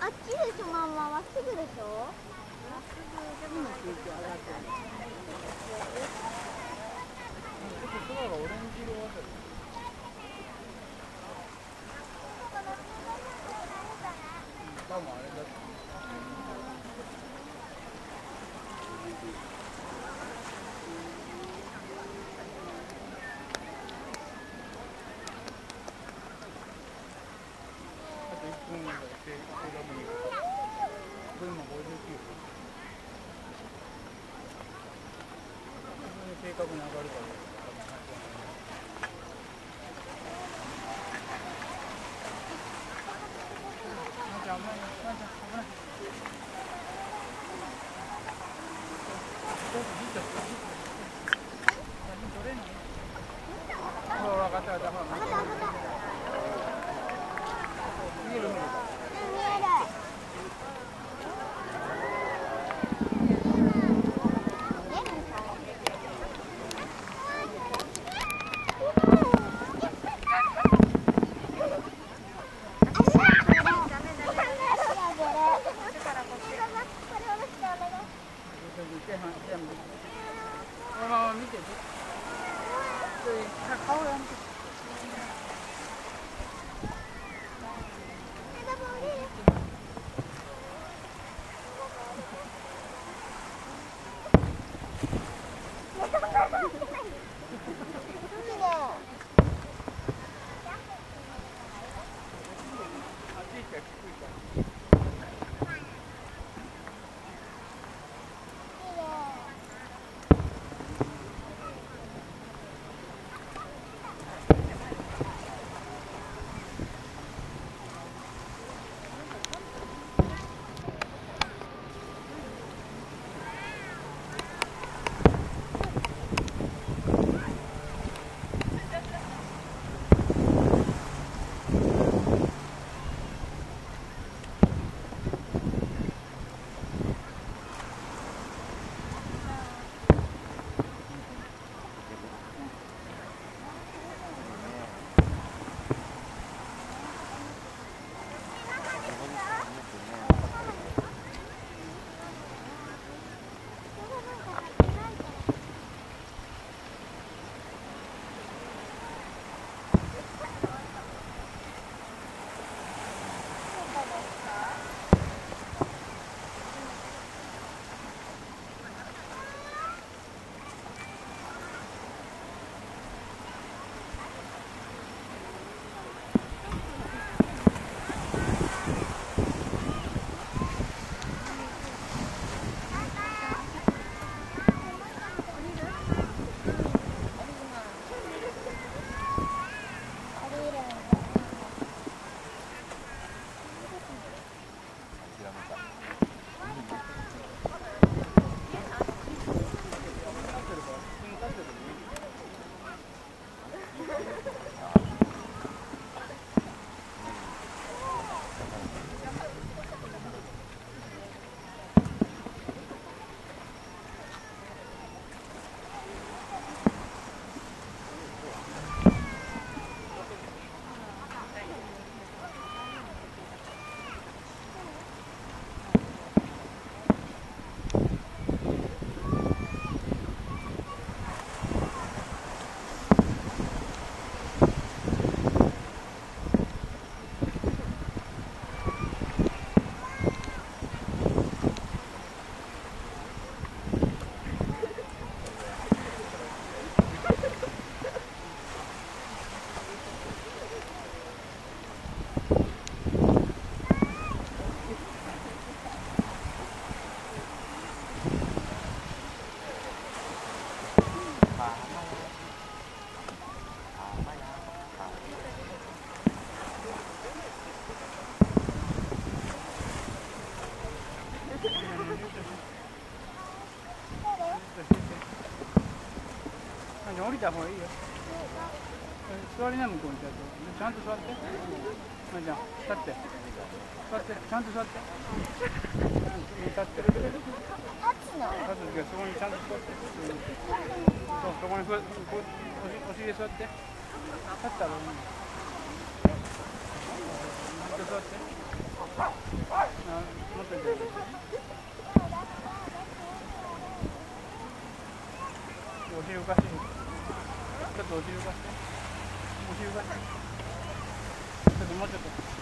あっちでそのまままっすぐでしょ。まっすぐでも空気上がってる空がオレンジ色あたり多分あれだ তখন আবার それ何降りた方がいいよ。座りな向こうにちゃんとちゃんと座って。まあじゃあ立って。座って。ちゃんと座って。立って立つ時はそこにちゃんと座って。うん。そうそこにこうこうおしお尻で座って。立ったらいいっと座って。あもっとじゃお尻浮かしてちょっとお昼がしてお昼がしてちょっともうちょっと。